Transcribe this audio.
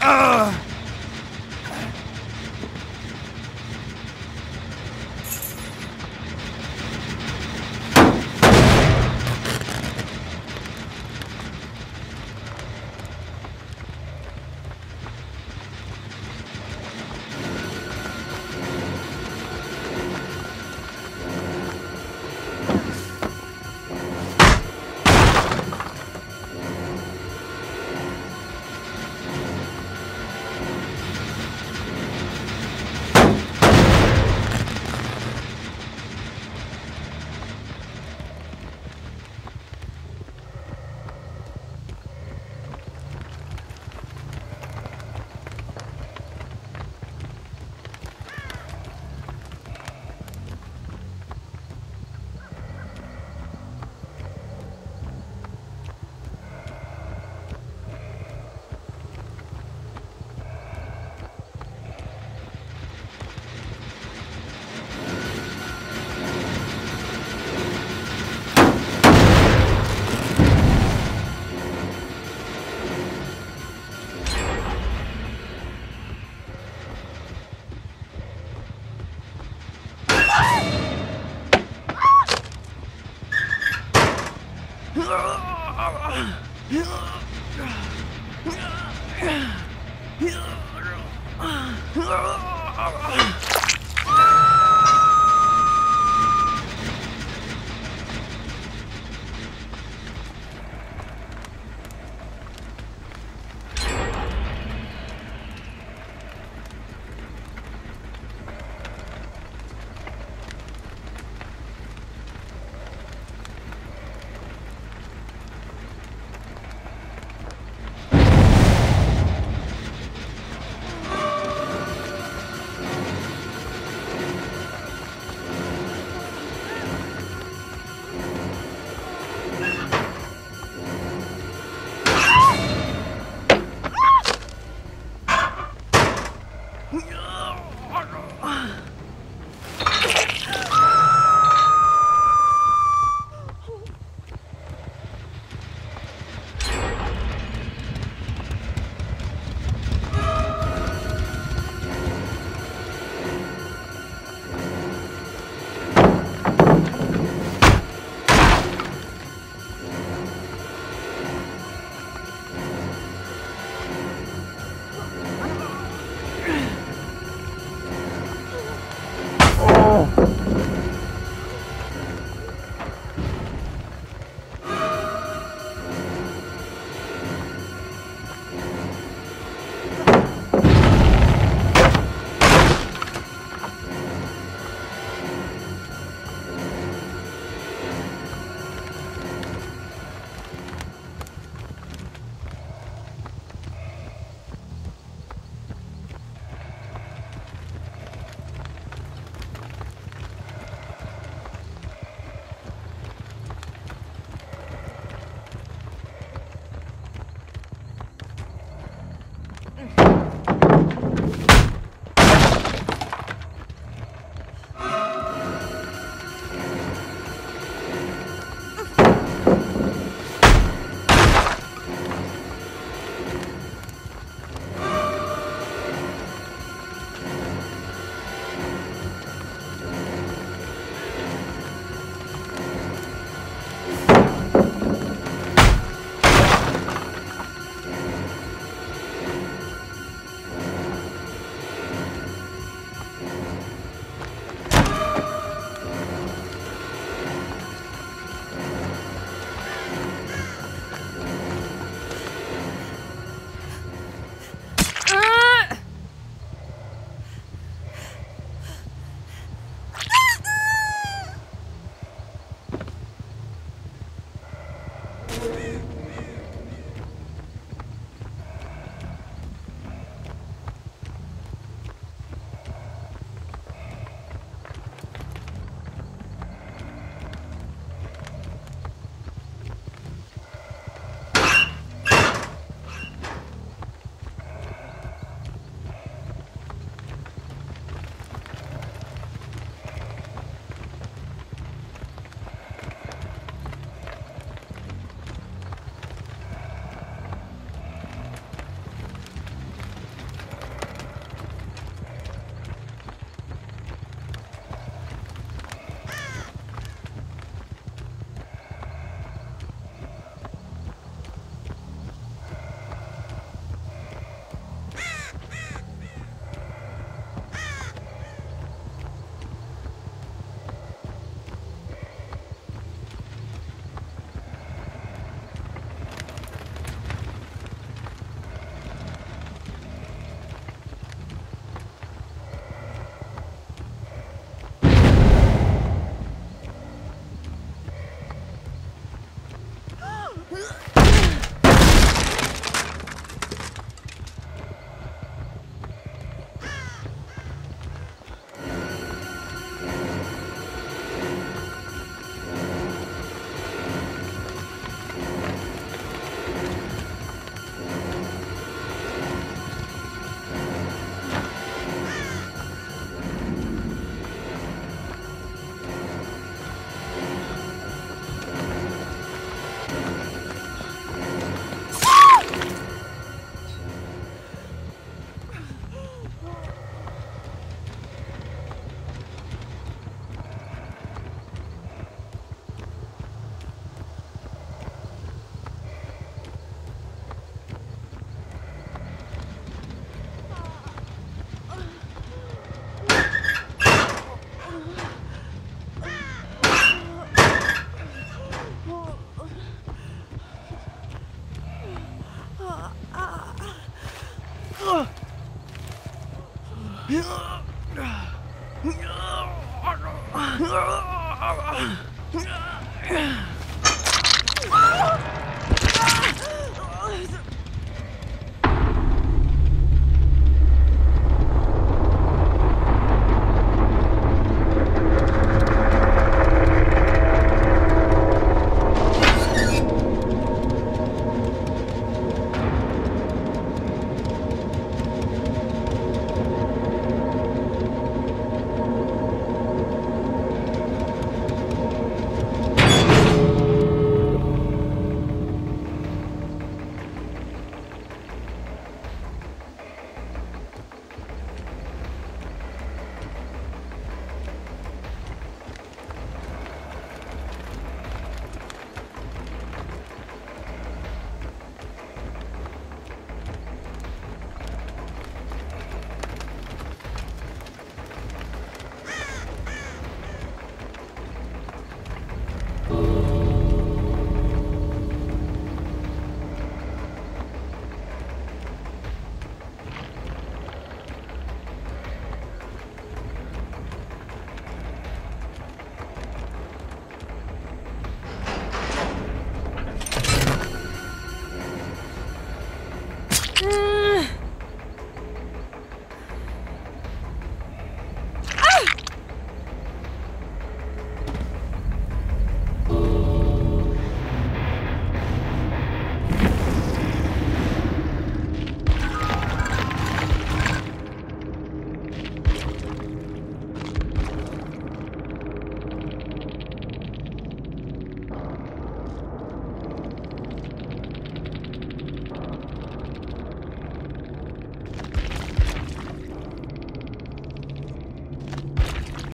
Uh. うわ牛二